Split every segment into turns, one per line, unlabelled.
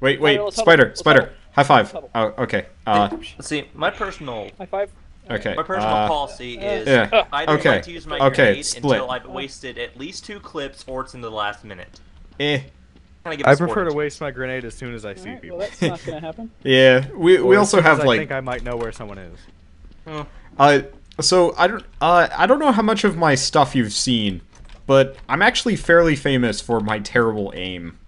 Wait, wait,
let's
spider,
let's
spider,
huddle.
high five. Oh, okay. Uh,
Let's see, my personal
High five.
okay.
my personal
uh,
policy is
yeah,
I don't
okay,
like to use my
okay,
grenade
split.
until I've wasted at least two clips or it's in the last minute.
Eh.
Kinda give
I
a
prefer to waste my grenade as soon as I see
Alright,
people.
well, that's not gonna happen.
Yeah, we, we
Or
also have like.
I think I might know where someone is.
chance.
Uh, so I don't, uh, I don't know how much of my stuff you've seen, but I'm actually fairly famous for my terrible aim.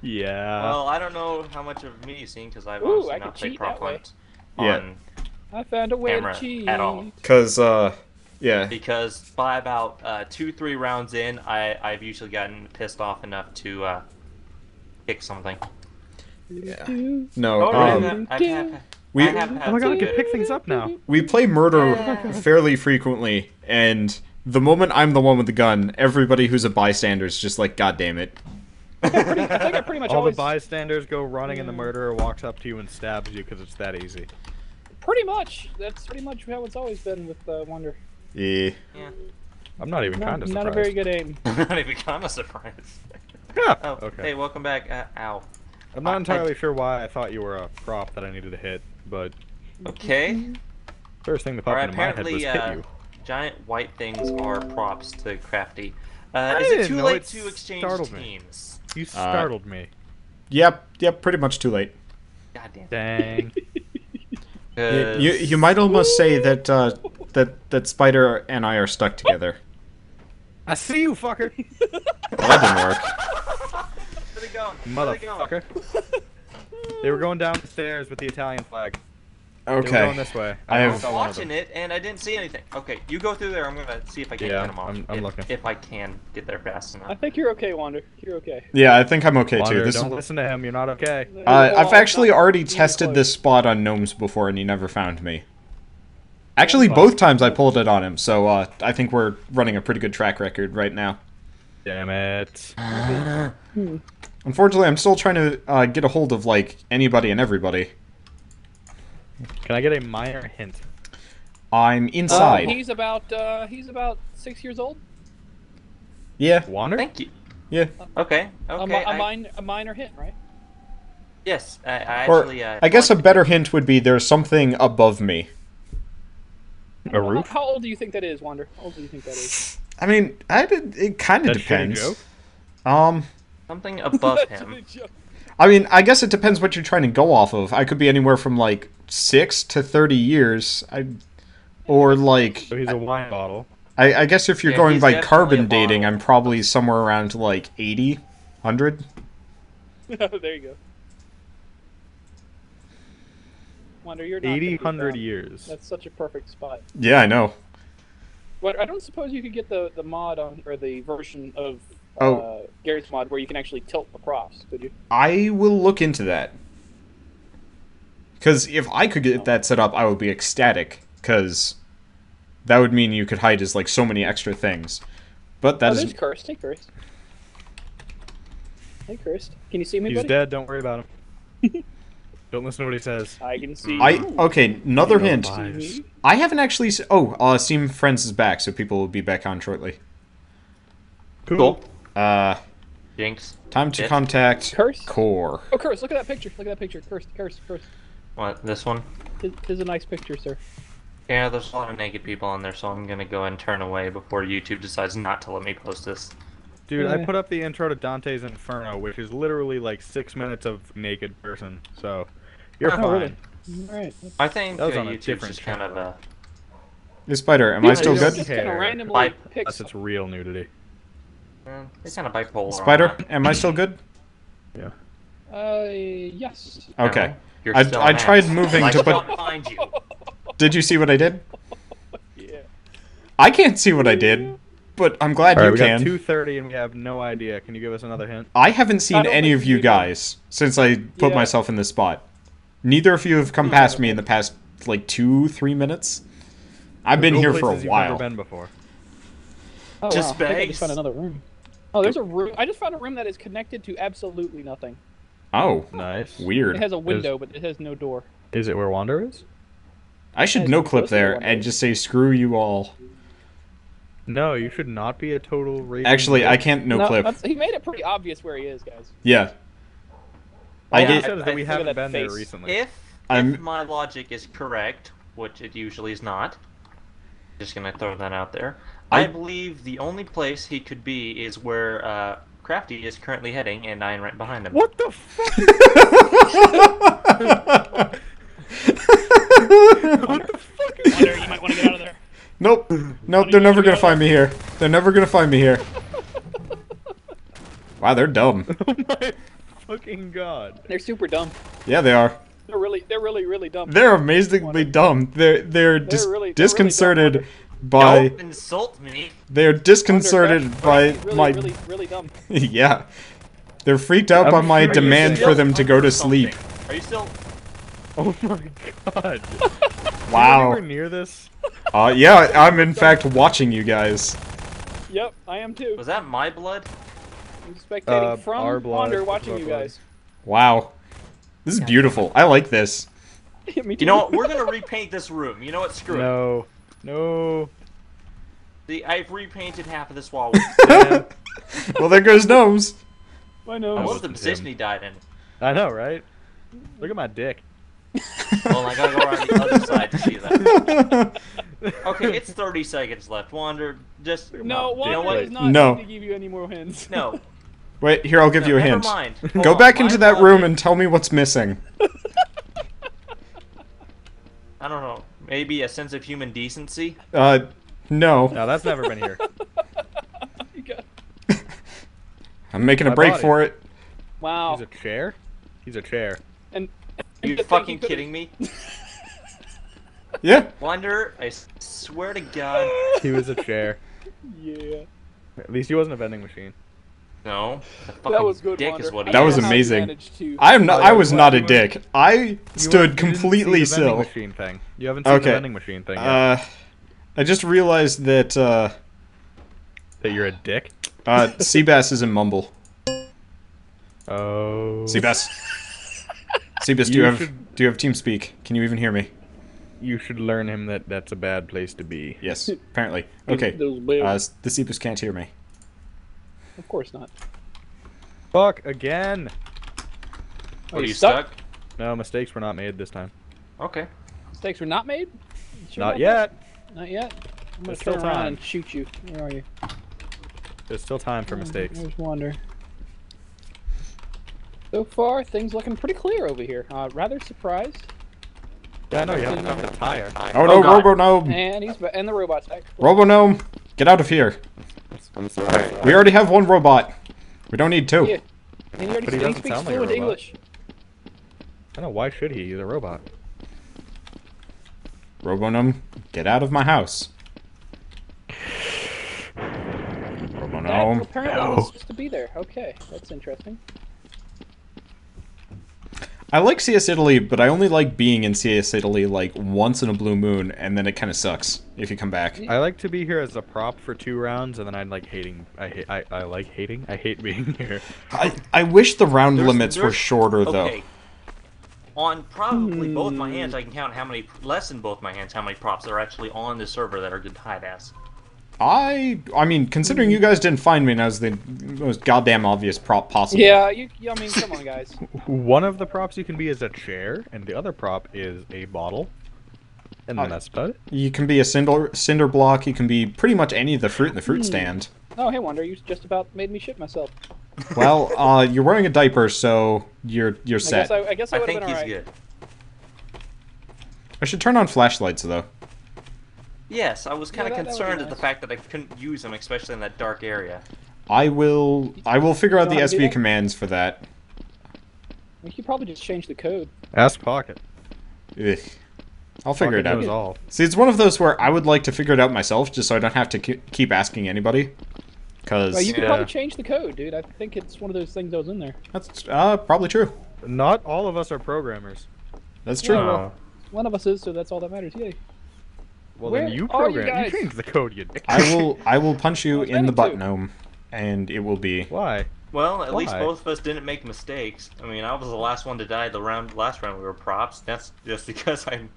Yeah.
Well, I don't know how much of me you've seen because I've
Ooh,
honestly
I
not
could
played
cheat
prop
that way.
hunt
Yeah.
I found a way
Camera
to cheat.
at all.
Cause, uh, yeah,
because by about uh, two, three rounds in, I, I've usually gotten pissed off enough to uh, kick something.
no,
Oh,
um,
no, I've had,
we-
I have had
oh my god, I can pick things up now.
we play murder fairly frequently, and the moment I'm the one with the gun, everybody who's a bystander is just like, God damn it.
I think I pretty much
All
always,
the bystanders go running, and the murderer walks up to you and stabs you because it's that easy.
pretty much. That's pretty much how it's always been with uh, Wander.
Yeah. Yeah.
I'm not even kind of
not a very good aim.
not even kind of surprised.
Yeah.
Oh,
okay.
hey, welcome back. Uh, ow.
I'm not
I-
entirely sure why I thought you were a prop that I needed to hit, but
Okay.
first thing that popped
Alright,
into my head was
apparently,
hit
uh,
you.
Giant white things are props to Crafty. Uh, is it too late
it
to exchange
startled me.
teams?
You startled me.
Yep, yep, pretty much too late.
God damn.
Dang.
You, you, you might almost say that, uh, that, that Spider and I are stuck together.
I see you, fucker.
Well, that didn't work.
Where they going? Where they going?
Motherfucker. They were going down the stairs with the Italian flag. They were going
Okay.
this way.
I
I was
saw one of
watching it and I didn't see anything. Okay, you go through there. I'm gonna see if I can
Yeah,
get them off.
I'm- I'm
if,
looking.
if I can get there fast enough.
I think you're okay, Wander. You're okay.
Yeah, I think I'm okay
Wander,
too. This
don't listen to him. You're not okay.
Uh, I've actually already tested this spot on gnomes before, and he never found me. Actually, both times I pulled it on him, so uh, I think we're running a pretty good track record right now.
Damn it.
Unfortunately, I'm still trying to uh, get a hold of like anybody and everybody.
Can I get a minor hint?
I'm
Uh,
inside.
he's about uh, he's about six years old.
yeah,
Wander?
Thank you.
yeah.
Okay.
A,
Okay.
mi- a,
I-
min- a minor hint, right?
yes. I, I
Or
actually. Uh,
I guess a better hint would be there's something above me.
A
How,
roof?
how old do you think that is, Wander? How old do you think that is?
I mean, I did, it kind of depends. Um,
something above him.
I mean, I guess it depends what you're trying to go off of. I could be anywhere from like six to thirty years. I, or like
So he's a wine bottle.
I, I guess if you're
Yeah,
going by carbon dating. I'm probably somewhere around like 80, 100.
there you go. Wander, you're not
80, 100
found.
years.
That's such a perfect spot.
Yeah, I know.
But I don't suppose you could get the, the mod on or the version of
Oh.
uh, Garry's Mod where you can actually tilt the props, could you?
I will look into that. Because if I could get that set up, I would be ecstatic. Because that would mean you could hide as like so many extra things. But that
oh,
is
Cursed. Hey, Cursed. Hey, Cursed. Can you see me,
He's
buddy?
dead. Don't worry about him. Don't listen to what he says.
I can see
I
you.
okay. Another hint.
bias.
I haven't actually. Se- oh, uh, Steam Friends is back, so people will be back on shortly.
Cool.
Uh,
Jinx.
time to
Yes.
contact
Curse?
Core.
Oh, curse! look at that picture. Look at that picture. Cursed, Cursed, Cursed.
What? This one?
This this is a nice picture, sir.
Yeah, there's a lot of naked people on there, so I'm gonna go and turn away before YouTube decides not to let me post this.
Dude, I put up the intro to Dante's Inferno, which is literally like six minutes of naked person. So you're
Oh,
fine.
really? All right.
I think
That was
uh,
on a different
just kind of
channel.
a.
Hey, Spider, am I still good?
Just kind of randomly
Bye.
Unless it's real nudity.
Uh, they're kind of bipolar.
Spider, am I still good?
Yeah.
Uh, yes.
Okay.
No, you're
I- I tried moving to
still
put-
find you.
Did you see what I did?
Yeah.
I can't see what I did, but I'm glad
All right,
you
we
can.
got two thirty, and we have no idea. Can you give us another hint?
I haven't seen
I
any of you
you do.
guys since I put
Yeah.
myself in this spot. Neither of you have come past me in the past like two, three minutes. I've been
Go
here for a
places you've
while.
Never been before.
Oh,
Just
wow. I I just found another room. Oh, there's a room. I just found a room that is connected to absolutely nothing.
Oh,
Nice.
weird.
It has a window, but it has no door.
Is it where Wander is?
I should no clip there and just say screw you all.
No, you should not be a total raging.
Actually, I can't no, clip.
he made it pretty obvious where he is, guys.
Yeah. I
All
Yeah,
get.
said is that we
I-
haven't
that
been there recently.
If, if my logic is correct, which it usually is not, just gonna throw that out there. I,
I-
believe the only place he could be is where uh, Crafty is currently heading, and I am right behind him.
What the fuck? what the fuck is
Wander, you might want to get out of there.
Nope. Nope, they're never gonna find me here. They're never gonna find me here. Wow, they're dumb.
Oh my fucking god.
They're super dumb.
Yeah, they are.
They're really, they're really, really dumb.
They're amazingly dumb. They're they're, dis-
really- they're really
disconcerted
dumb.
By
Don't insult me.
they're disconcerted
Wander,
by
really,
my
really, really dumb.
yeah. They're freaked out
I'm
by my
sure you
demand for them to go to
Something.
sleep.
Are you still?
Oh my god.
Wow.
Anywhere near this?
Uh, yeah, I'm in fact watching you guys.
Yep, I am too.
Was that my blood?
I'm spectating
Uh,
from
our blood,
Wander, watching
our
you
blood.
guys.
Wow. This is beautiful. I like this.
Me too.
You know what? We're gonna repaint this room. You know what? Screw it.
No. No.
See, I've repainted half of this wall.
Well, there goes Gnomes.
I know.
I love
wasn't
the
him.
position he died in.
I know, right? Look at my dick.
Well, I gotta go around the other side to see that. Okay, it's 30 seconds left. Wander, just
No,
you know
Wander
what?
is not
No.
going to give you any more hints.
No,
Wait, here I'll give
no,
you a
never
hint.
mind.
Go
Hold
back into
my
that room
logic-
and tell me what's missing.
I don't know. Maybe a sense of human decency.
Uh, no.
No, that's never been here.
I'm making a
My
break
body.
for it.
Wow.
He's a chair? He's a chair.
and
Are you
to
fucking kidding me?
Yeah.
Wander, I swear to God,
He was a chair.
Yeah.
At least he wasn't a vending machine.
No.
That was good,
dick
Wander.
is what he
I
That
don't
was
know how you
amazing.
managed to-
I'm not. I
yeah,
was
what-
not a
you were-
dick. I
You
stood
weren't- you didn't
completely
see the vending
still.
machine thing. You haven't seen
Okay.
the vending machine thing yet.
Uh, I just realized that uh,
that you're a dick?
uh, Seabass is in Mumble.
Oh.
Seabass. Seabass, do you
You
have
should-
do you have TeamSpeak? Can you even hear me?
You should learn him that that's a bad place to be.
Yes, apparently. Okay.
Those bears.
Uh, s- the Seabass can't hear me.
Of course not.
Fuck again.
What are
you
you
stuck?
stuck?
No mistakes were not made this time.
Okay.
Mistakes were not made? Sure
not
about
yet.
that? Not yet. I'm gonna
There's
turn
still
around
time.
and shoot you. Where are you?
There's still time for mistakes.
There's Wander. So far, things looking pretty clear over here. Uh, rather surprised.
Yeah, I know you haven't found a tire.
Oh no,
God.
Robo Gnome!
And he's ba- and the robot's back.
Robo Gnome, get out of here.
I'm sorry.
We already have one robot. We don't need two.
Yeah. And he already
But he
he
doesn't
speaks
sound like a robot.
English.
I know why should he? He's a robot.
Robo Gnome, get out of my house. Robo Gnome.
That apparently
no.
was supposed to be there. Okay, that's interesting.
I like CS Italy, but I only like being in CS Italy like once in a blue moon, and then it kind of sucks if you come back.
I like to be here as a prop for two rounds, and then I like hating. I hate. I, I like hating. I hate being here.
I, I wish the round
There's-
limits were
there's-
shorter though.
Okay. On probably both my hands, I can count how many less than both my hands how many props are actually on the server that are good hide as.
I I mean, considering you guys didn't find me, and I was the most goddamn obvious prop possible.
Yeah, you. I mean, come on, guys.
One of the props you can be is a chair, and the other prop is a bottle. And then
Uh,
that's about it.
You can be a cinder cinder block. You can be pretty much any of the fruit in the
Hmm.
fruit stand.
Oh, hey, Wander, you just about made me shit myself.
Well, uh, you're wearing a diaper, so you're you're
I
set.
guess I, I guess I
I
would have
think
been
he's
alright.
good.
I should turn on flashlights though.
Yes, I was kind
Yeah,
of
that- that would be
concerned at the fact that I couldn't use them, especially in that dark area.
I will I will figure out the
know how to do
SV commands for that.
We could probably just change the code.
Ask Pocket.
Ugh. I'll figure
Pocket
it out.
knows all.
See, it's one of those where I would like to figure it out myself, just so I don't have to ke- keep asking anybody. Cause
Well, you could
Yeah.
probably change the code, dude. I think it's one of those things that was in there.
that's uh, probably true.
Not all of us are programmers.
That's true.
Yeah, well-
Uh,
One of us is, so that's all that matters. Yay.
Well,
Where
then you
are you
program. You,
guys?
change the code, you dick.
I will I will punch you in the butt
to.
gnome, and it will be.
Why?
Well, at least both of us didn't make mistakes. I mean, I was the last one to die the round last round we were props. That's just because I'm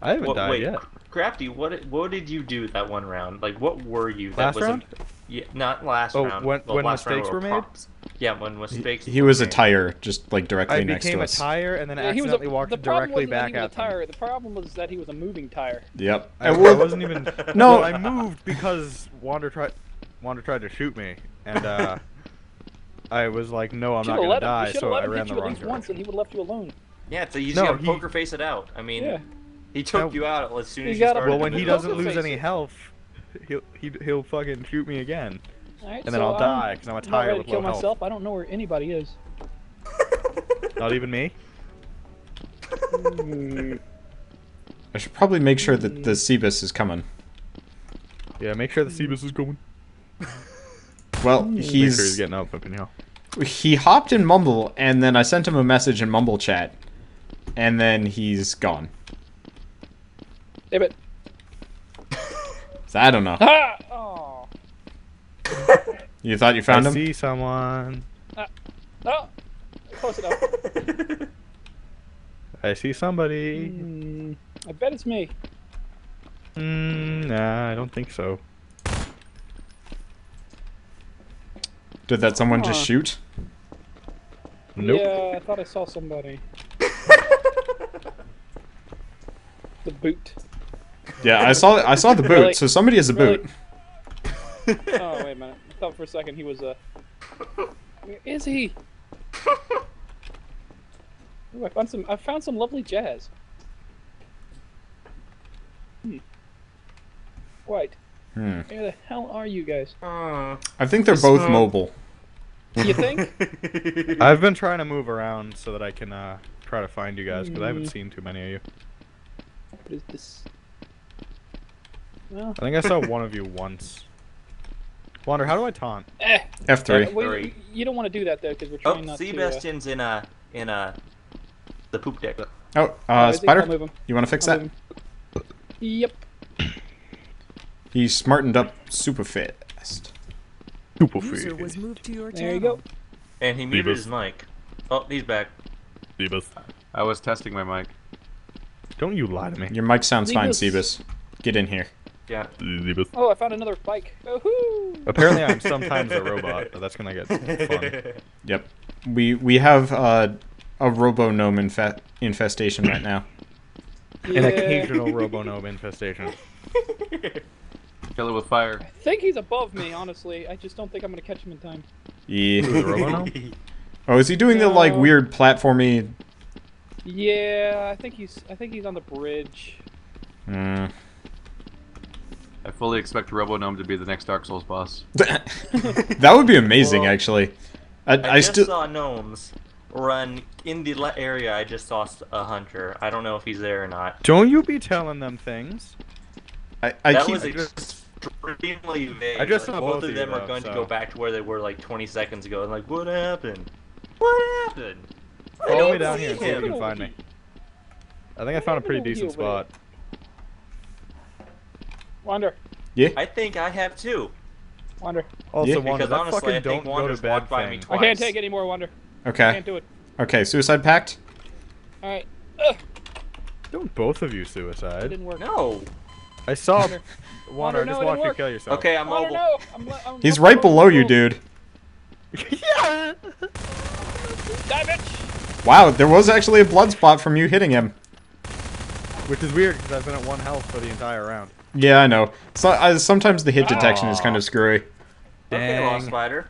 I haven't
What,
died
wait,
yet.
Crafty, what what did you do that one round? Like, what were you? That
Last
wasn't-
round?
Yeah, not last
Oh,
round.
when-
well,
when
last round
mistakes were made?
props. Yeah, when mistakes.
He
were
was a tire, just like directly
I
next
became
to
a
us.
tire and then
Yeah, he was a,
accidentally walked
the
directly back
he was
at
a
them.
tire. The problem was that he was a moving tire.
Yep.
I, I wasn't even.
No.
well, I moved because Wander tried. Wander tried to shoot me, and uh, I was like, "No, I'm not gonna die," so I ran
hit
the
you
wrong
least once, and
direction.
he would have left you alone.
Yeah, so you just
No,
gotta
he-
poker face it out. I mean,
Yeah.
he took
No.
you out as soon as you
gotta-
started.
Well, when he doesn't lose any health, he'll he, he'll fucking shoot me again,
All right,
and then
so
I'll die because I'm a
I'm not
tire
ready
with
to kill
low health.
myself. I don't know where anybody is.
Not even me.
I should probably make sure that the Cebus is coming.
Yeah, make sure the Cebus is going.
Well,
Make sure he's
he's
getting up up in here.
he hopped in Mumble, and then I sent him a message in Mumble chat, and then he's gone.
Damn it.
So I don't know.
Ah! Oh.
You thought you found
I
him?
see someone.
No. Close enough.
I see somebody.
Hmm. I bet it's me.
Mm, nah, I don't think so.
Did that someone just shoot?
Nope.
Yeah, I thought I saw somebody. the boot.
Yeah, I saw I saw the boot.
Really?
So somebody has a
Really?
boot.
Oh wait a minute. I thought for a second he was a. Where is he? Ooh, I found some. I found some lovely jazz. Hmm. White.
Hmm.
Where the hell are you guys?
Uh,
I think they're both
one-
mobile.
You think?
I've been trying to move around so that I can uh, try to find you guys because I haven't
Mm.
seen too many of you.
what is this? Well,
I think I saw one of you once. Wander, how do I taunt?
eh.
F3.
Wait, you don't want to do that though, because we're
oh,
trying not to. uh,
Sebastian's in a in a the poop deck.
Oh,
oh,
uh,
is he? I'll
Spider,
move him.
you want to fix
I'll
that?
Yep.
He smartened up super fast.
Super
User was moved to your
There you go.
And he muted
Phoebus.
his mic. Oh, he's back.
I was testing my mic.
Don't you lie to me.
Your mic sounds fine,
Cebus.
Cebus. Get in here.
Yeah.
Oh, I found another bike. Oh,
Apparently, I'm sometimes a robot, but that's gonna get fun.
Yep. We we have uh, a robo gnome infe- infestation right now.
yeah.
An occasional Robo Gnome infestation.
Kill it with fire.
I think he's above me, honestly. I just don't think I'm gonna catch him in time.
Yeah.
Who's the
Oh, is he doing the like weird platformy?
Yeah, I think he's. I think he's on the bridge.
Mm.
I fully expect Robo Gnome to be the next Dark Souls boss.
that would be amazing,
Well,
actually. I,
I,
I,
just
still.
saw gnomes run in the area. I just saw a hunter. I don't know if he's there or not.
Don't you be telling them things.
I, I
that
keep.
was extremely vague.
I just
like,
saw
both,
both
of
of
them
you,
are
though,
going to go back to where they were like 20 seconds ago. And like, what happened? What happened? I
Follow
don't
me down
see
here and see if you
him.
can find me. I think I found a pretty decent
heel
spot.
Wander,
yeah.
I think I have two.
Wander.
Also,
Yeah.
Wander,
Because
that
honestly,
fucking
I think
don't go
Wander's
to bed
walked by me twice.
I can't take any more Wander. I
Okay.
can't do it.
Okay. Suicide pact.
All right. Ugh,
Don't both of you
it
suicide.
didn't work.
No.
I saw.
Wander.
Wander, I
no,
just
it
watched
didn't
you
work.
kill yourself.
Okay, I'm
Wander,
mobile.
no. I'm, I'm
He's right
below
below you, dude.
yeah.
Die, bitch.
Wow, there was actually a blood spot from you hitting him.
Which is weird because I've been at one health for the entire round.
Yeah, I know. So I, sometimes the hit detection is kind of screwy.
Okay, Lost Spider.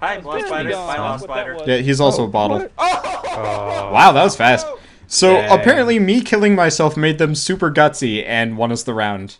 Hi,
I was
Lost Spider.
gonna
Bye, Lost Spider.
Yeah, he's also
Oh,
a bottle.
what?
Oh!
Wow, that was fast. So
Dang.
apparently, me killing myself made them super gutsy and won us the round.